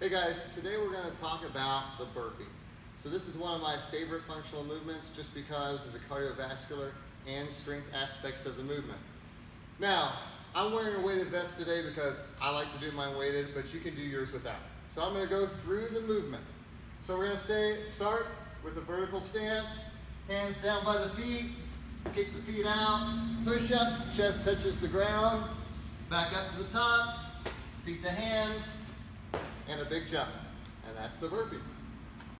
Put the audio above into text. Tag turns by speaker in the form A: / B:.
A: Hey guys, today we're going to talk about the burpee. So this is one of my favorite functional movements just because of the cardiovascular and strength aspects of the movement. Now, I'm wearing a weighted vest today because I like to do mine weighted, but you can do yours without. So I'm going to go through the movement. So we're going to stay, start with a vertical stance, hands down by the feet, kick the feet out, push up, chest touches the ground, back up to the top, feet to hands, big jump. And that's the burpee.